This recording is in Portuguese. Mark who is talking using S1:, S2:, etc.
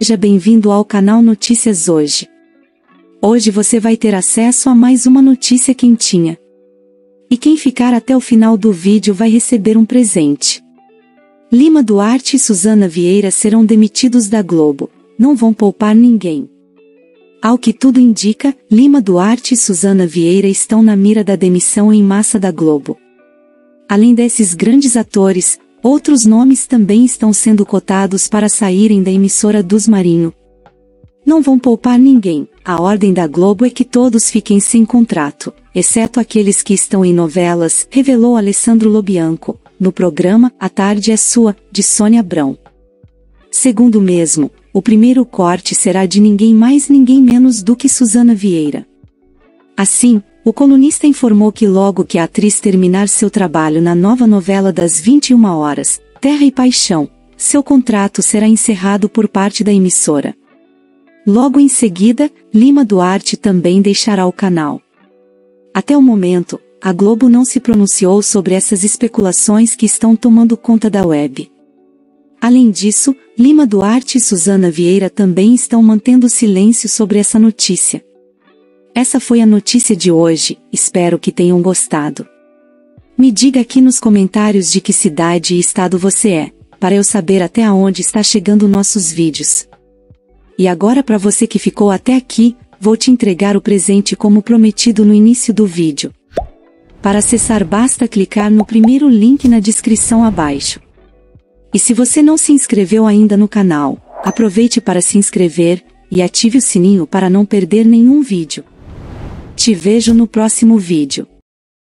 S1: Seja bem-vindo ao canal Notícias Hoje. Hoje você vai ter acesso a mais uma notícia quentinha. E quem ficar até o final do vídeo vai receber um presente. Lima Duarte e Suzana Vieira serão demitidos da Globo. Não vão poupar ninguém. Ao que tudo indica, Lima Duarte e Suzana Vieira estão na mira da demissão em massa da Globo. Além desses grandes atores, Outros nomes também estão sendo cotados para saírem da emissora dos Marinho. Não vão poupar ninguém, a ordem da Globo é que todos fiquem sem contrato, exceto aqueles que estão em novelas, revelou Alessandro Lobianco, no programa A Tarde é Sua, de Sônia Abrão. Segundo mesmo, o primeiro corte será de ninguém mais ninguém menos do que Suzana Vieira. Assim, o colunista informou que logo que a atriz terminar seu trabalho na nova novela das 21 horas, Terra e Paixão, seu contrato será encerrado por parte da emissora. Logo em seguida, Lima Duarte também deixará o canal. Até o momento, a Globo não se pronunciou sobre essas especulações que estão tomando conta da web. Além disso, Lima Duarte e Suzana Vieira também estão mantendo silêncio sobre essa notícia. Essa foi a notícia de hoje, espero que tenham gostado. Me diga aqui nos comentários de que cidade e estado você é, para eu saber até aonde está chegando nossos vídeos. E agora para você que ficou até aqui, vou te entregar o presente como prometido no início do vídeo. Para acessar basta clicar no primeiro link na descrição abaixo. E se você não se inscreveu ainda no canal, aproveite para se inscrever, e ative o sininho para não perder nenhum vídeo. Te vejo no próximo vídeo.